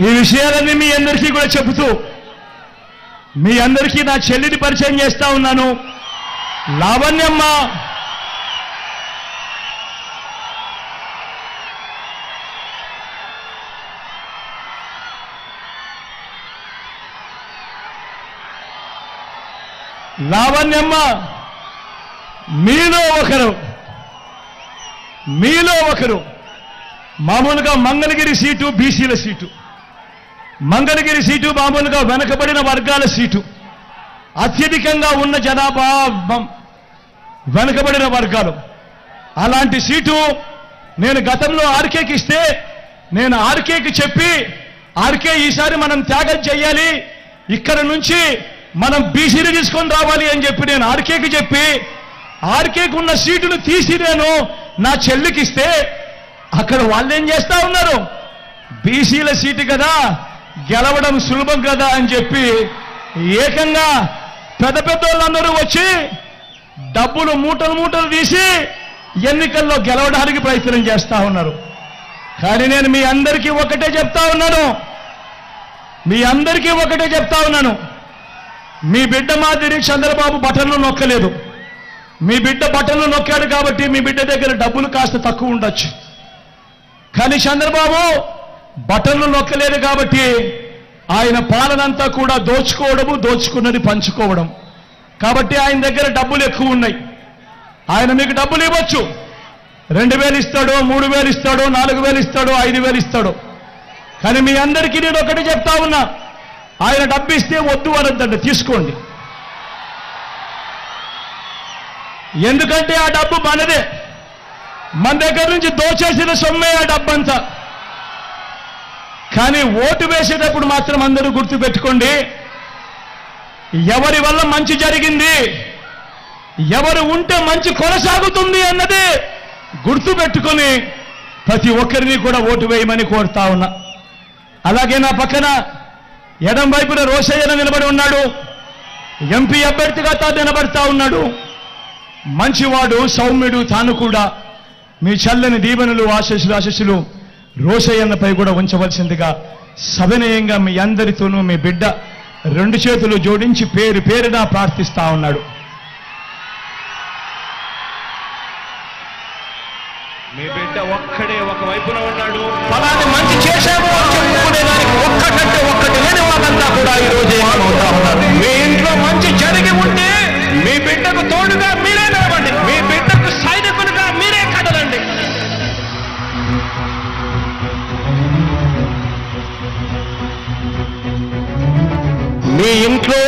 ఈ విషయాలన్నీ మీ అందరికీ కూడా చెబుతూ మీ అందరికీ నా చెల్లిని పరిచయం చేస్తా ఉన్నాను. లావణ్యమ్మ! లావణ్యమ్మ! మీలో ఒకరు. మీలో ఒకరు. మామూలుగా మంగళగిరి సీటు బీసీల సీటు. మంగళగిరి సీటు మామూలుగా వెనకబడిన వర్గాల సీటు. అత్యధికంగా ఉన్న జనాభా వెనుకబడిన వెనకబడిన వర్గాలు. అలాంటి సీటు నేను గతంలో ఆర్కేకి ఇస్తే నేను ఆర్కేకి చెప్పి ఆర్కే ఈసారి మనం త్యాగం చేయాలి ఇక్కడ నుంచి మనం బీసీని తీసుకొని రావాలి అని చెప్పి నేను ఆర్కేకి చెప్పి ఆర్కేకి ఉన్న సీటును తీసి నేను నా చెల్లికి ఇస్తే అక్కడ వాళ్ళు ఏం చేస్తా ఉన్నారు? బీసీల సీటు కదా. గెలవడం సులభం కదా అని చెప్పి ఏకంగా పెద్ద పెద్ద వాళ్ళందరూ వచ్చి డబ్బులు మూటలు మూటలు తీసి ఎన్నికల్లో గెలవడానికి ప్రయత్నం చేస్తా ఉన్నారు. కానీ నేను మీ అందరికీ ఒకటే చెప్తా ఉన్నాను. మీ అందరికీ ఒకటే చెప్తా ఉన్నాను. మీ బిడ్డ మాదిరి చంద్రబాబు బటన్లు నొక్కలేదు. మీ బిడ్డ బటన్లు నొక్కాడు కాబట్టి మీ బిడ్డ దగ్గర డబ్బులు కాస్త తక్కువ ఉండొచ్చు. కానీ చంద్రబాబు బటన్లు నొక్కలేదు కాబట్టి ఆయన పాలనంతా కూడా దోచుకోవడము దోచుకున్నది పంచుకోవడం. కాబట్టి ఆయన దగ్గర డబ్బులు ఎక్కువ ఉన్నాయి. ఆయన మీకు డబ్బులు ఇవ్వచ్చు. రెండు వేలు ఇస్తాడో మూడు వేలు ఇస్తాడో నాలుగు వేలు ఇస్తాడో ఐదు వేలు ఇస్తాడో. కానీ మీ అందరికీ నేను ఒకటి చెప్తా ఉన్నా. ఆయన డబ్బు ఇస్తే వద్దు అనద్దండి తీసుకోండి. ఎందుకంటే ఆ డబ్బు మనదే. మన దగ్గర నుంచి దోచేసిన సొమ్మే ఆ డబ్బంతా. కానీ ఓటు వేసేటప్పుడు మాత్రం అందరూ గుర్తు పెట్టుకోండి ఎవరి వల్ల మంచి జరిగింది ఎవరు ఉంటే మంచి కొనసాగుతుంది అన్నది గుర్తు పెట్టుకొని ప్రతి ఒక్కరిని కూడా ఓటు వేయమని కోరుతా ఉన్నా. అలాగే నా పక్కన ఎడం వైపున రోషయ్యన నిలబడి ఉన్నాడు. ఎంపీ అభ్యర్థిగా తాను నిలబడతా ఉన్నాడు. మంచివాడు సౌమ్యుడు తాను కూడా మీ చల్లని దీవెనలు ఆశస్సులు ఆశస్సులు రోషయ్యన్నపై కూడా ఉంచవలసిందిగా సవినయంగా మీ అందరితోనూ మీ బిడ్డ రెండు చేతులు జోడించి పేరు పేరున ప్రార్థిస్తా ఉన్నాడు. మీ బిడ్డ ఒక్కడే ఒక వైపున ఉన్నాడు. ఫలాన్ని మంచి చేశాము అని చెప్పుకునే దానికి ఒక్కటంటే ఒక్కటి లేని వాళ్ళంతా కూడా ఈ రోజు మీ ఇంట్లో మంచి ఇంట్లో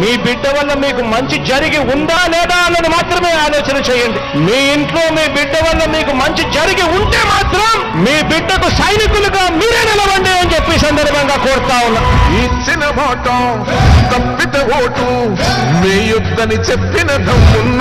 మీ బిడ్డ వల్ల మీకు మంచి జరిగి ఉందా లేదా అన్నది మాత్రమే ఆలోచన చేయండి. మీ ఇంట్లో మీ బిడ్డ వల్ల మీకు మంచి జరిగి ఉంటే మాత్రం మీ బిడ్డకు సైనికులుగా మీరే నిలవండి అని చెప్పి సందర్భంగా కోరుతా ఉన్నా. ఇచ్చిన మాట తప్పిత ఓటు మీ యుద్ధని చెప్పిన దమ్మున్న